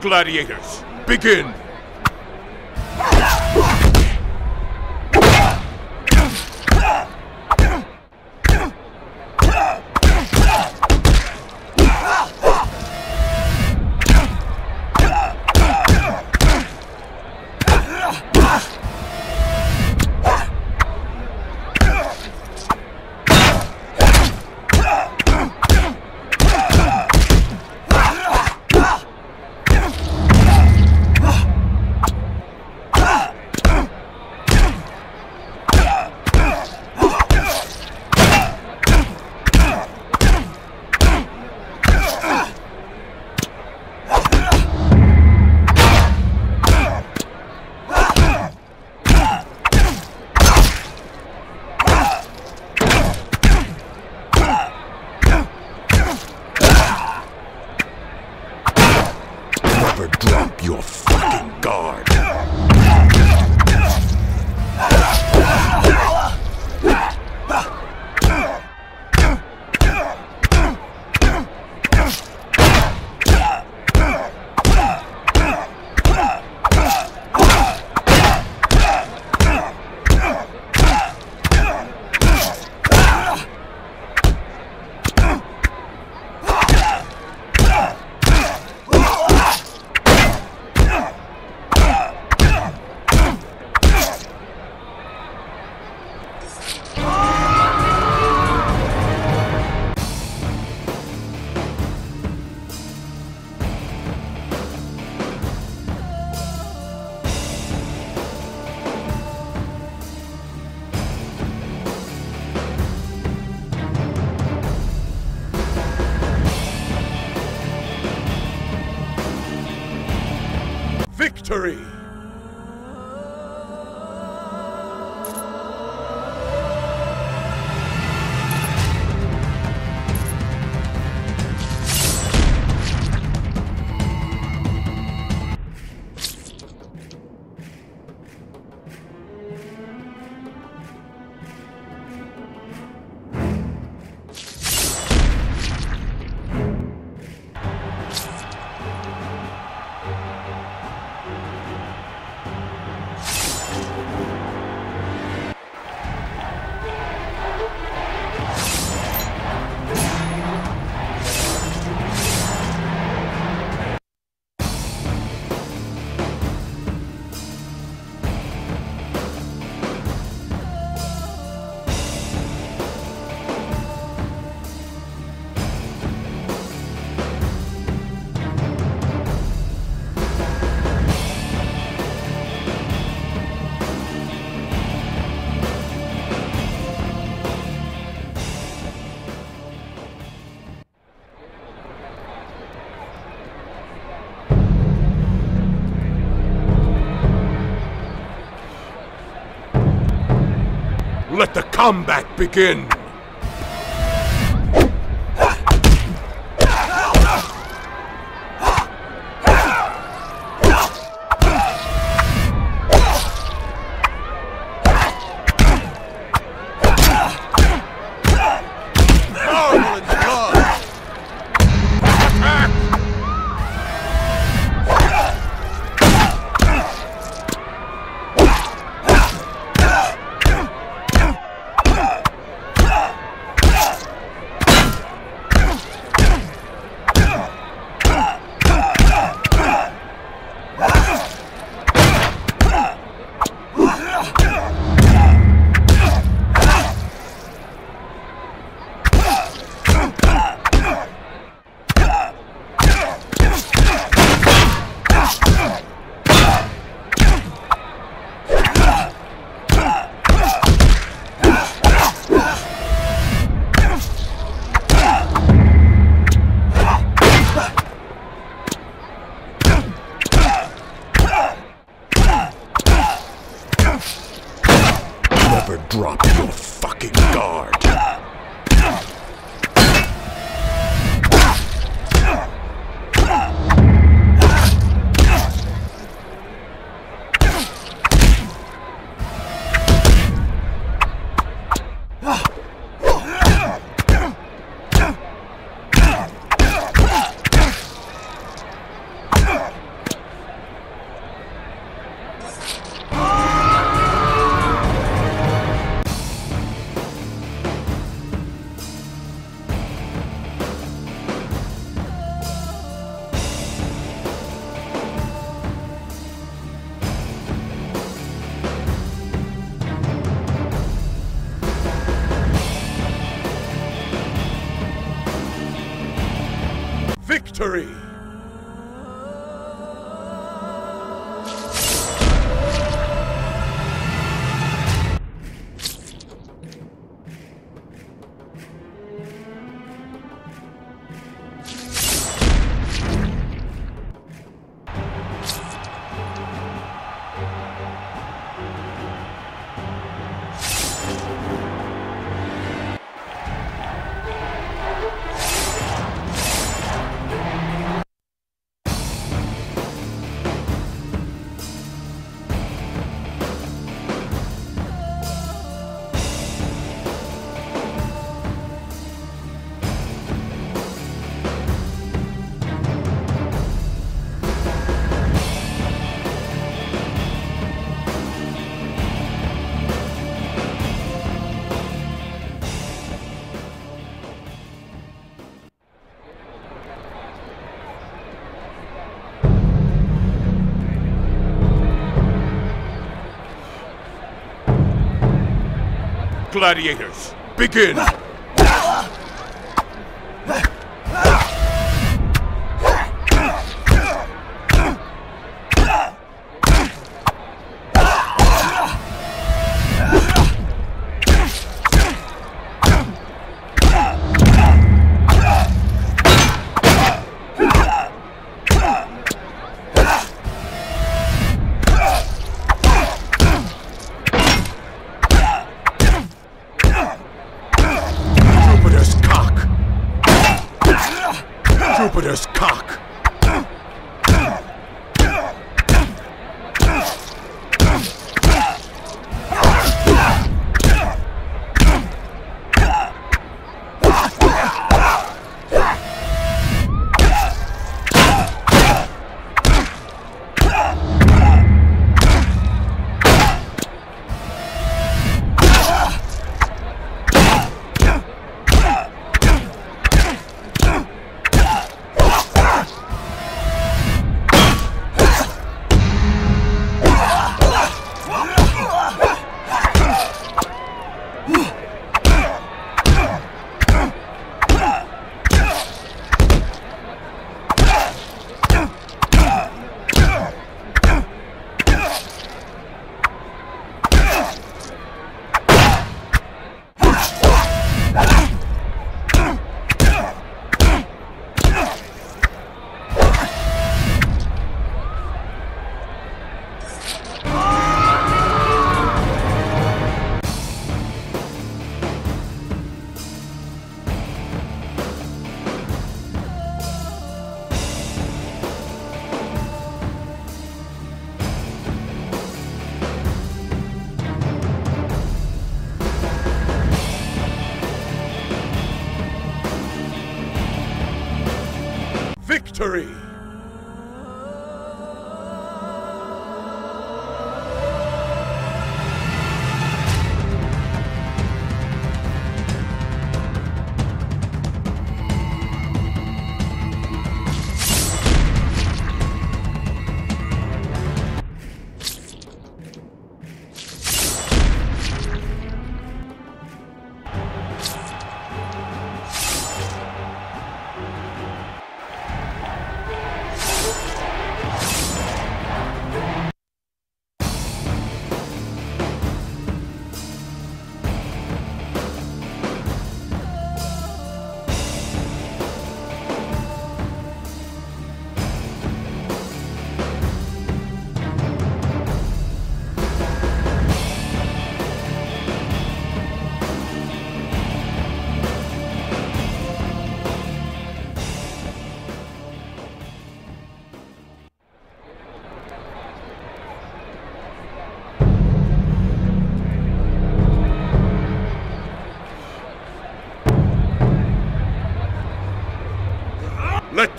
gladiators, begin! Victory! Let the combat begin! Never drop your fucking guard. Victory! Gladiators, begin! Victory!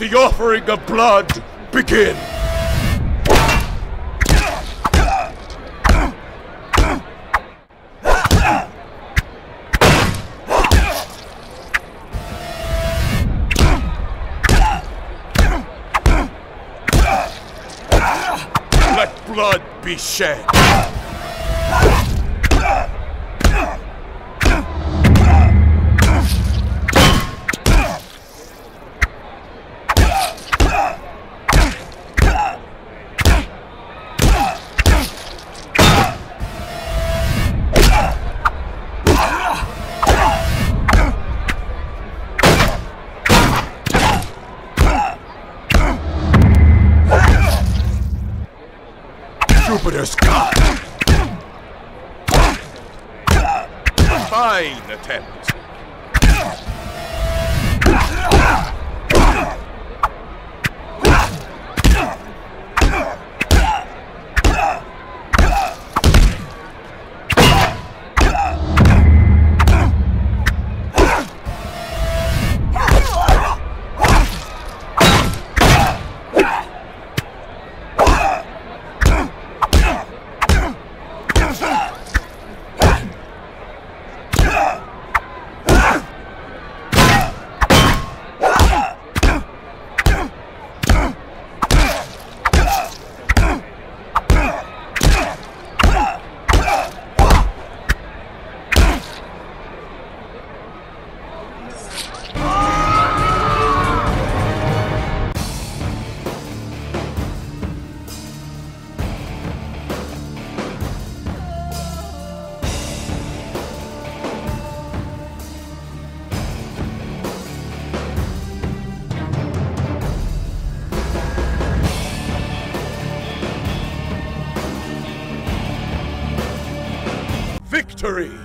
The offering of blood begin! Let blood be shed! Fine attempt. Victory!